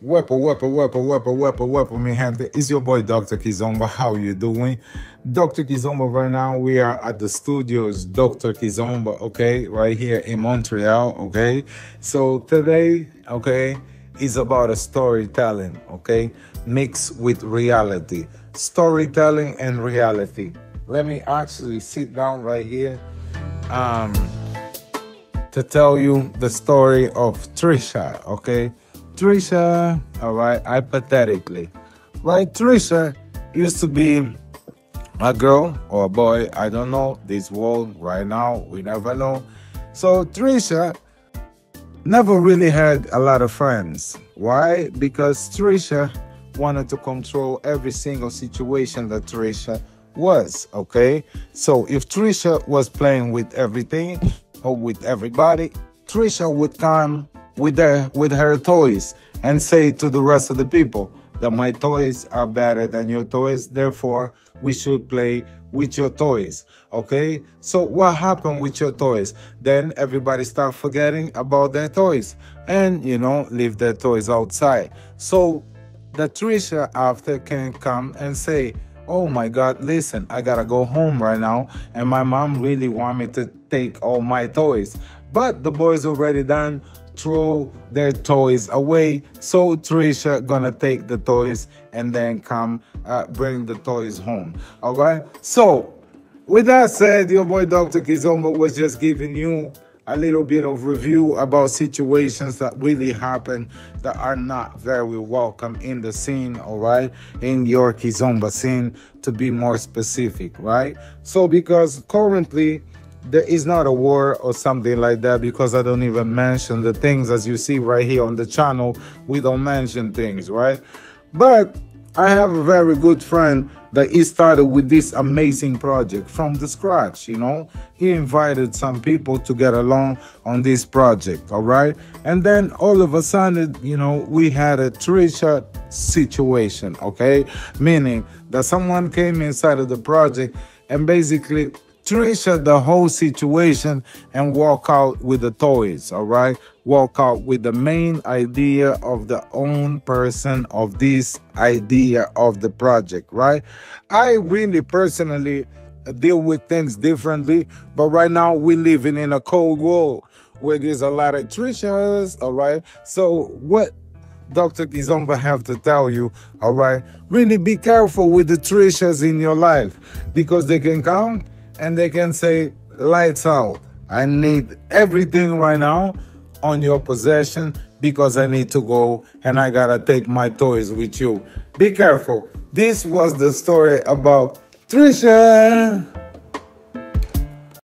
Weapon, weapon, weapon, weapon, weapon, weapon, mi gente. It's your boy Dr. Kizomba. How you doing? Dr. Kizomba, right now we are at the studios, Dr. Kizomba, okay, right here in Montreal, okay? So today, okay, is about a storytelling, okay, mixed with reality. Storytelling and reality. Let me actually sit down right here um, to tell you the story of Trisha, okay? Trisha, all right, hypothetically, right? Trisha used to be a girl or a boy, I don't know. This world right now, we never know. So Trisha never really had a lot of friends. Why? Because Trisha wanted to control every single situation that Trisha was, okay? So if Trisha was playing with everything or with everybody, Trisha would come with her with her toys and say to the rest of the people that my toys are better than your toys therefore we should play with your toys okay? So what happened with your toys? Then everybody start forgetting about their toys and you know leave their toys outside. So the trisha after can come and say oh my god listen i gotta go home right now and my mom really want me to take all my toys. But the boys already done throw their toys away. So Trisha gonna take the toys and then come uh, bring the toys home. All right. So with that said, your boy Dr. Kizomba was just giving you a little bit of review about situations that really happen that are not very welcome in the scene, all right, in your Kizomba scene to be more specific, right? So because currently there is not a war or something like that because I don't even mention the things as you see right here on the channel. We don't mention things, right? But I have a very good friend that he started with this amazing project from the scratch, you know. He invited some people to get along on this project, all right? And then all of a sudden, you know, we had a Trisha situation, okay? Meaning that someone came inside of the project and basically Trisha the whole situation and walk out with the toys, all right? Walk out with the main idea of the own person of this idea of the project, right? I really personally deal with things differently, but right now we're living in a cold world where there's a lot of Trishas, all right? So what Dr. Kizomba have to tell you, all right? Really be careful with the Trishas in your life because they can come and they can say, lights out. I need everything right now on your possession because I need to go and I gotta take my toys with you. Be careful. This was the story about Trisha.